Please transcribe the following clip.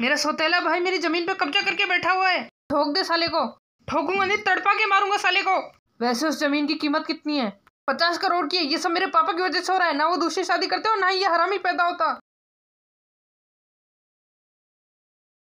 मेरा सौतेला भाई मेरी ज़मीन पे कब्जा करके बैठा हुआ है। ठोक दे साले को। ठोकूँगा नहीं, तड़पा के मारूँगा साले को। वैसे उस ज़मीन की कीमत कितनी है? पचास करोड़ की है, ये सब मेरे पापा की वजह से हो रहा है, ना वो दूसरी शादी करते हो, ना ही ये हरामी पैदा होता।